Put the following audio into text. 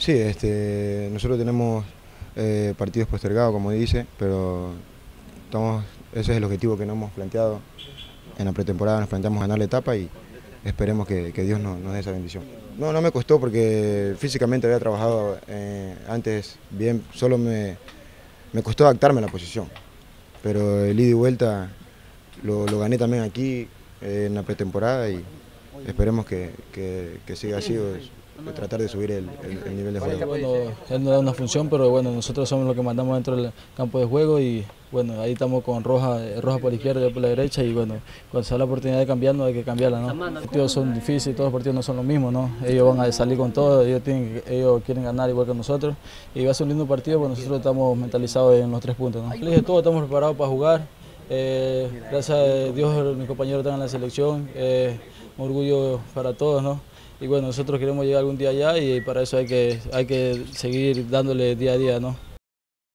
Sí, este, nosotros tenemos eh, partidos postergados, como dice, pero estamos, ese es el objetivo que nos hemos planteado. En la pretemporada nos planteamos ganar la etapa y esperemos que, Dios nos, dé esa bendición. No, no me costó porque físicamente había trabajado eh, antes bien, solo me, me costó adaptarme a la posición. Pero el ida y vuelta lo, lo gané también aquí eh, en la pretemporada y esperemos que, que, que siga así tratar de subir el, el, el nivel de juego. Bueno, él nos da una función, pero bueno, nosotros somos los que mandamos dentro del campo de juego y bueno, ahí estamos con Roja, Roja por la izquierda y yo por la derecha y bueno, cuando se da la oportunidad de cambiarnos hay que cambiarla, ¿no? Los partidos son difíciles, todos los partidos no son los mismos, ¿no? Ellos van a salir con todo, ellos, tienen, ellos quieren ganar igual que nosotros y va a ser un lindo partido, pues nosotros estamos mentalizados en los tres puntos, ¿no? Les dije, todos estamos preparados para jugar, eh, gracias a Dios mis compañeros están en la selección, eh, un orgullo para todos, ¿no? y bueno, nosotros queremos llegar algún día allá y para eso hay que, hay que seguir dándole día a día, ¿no?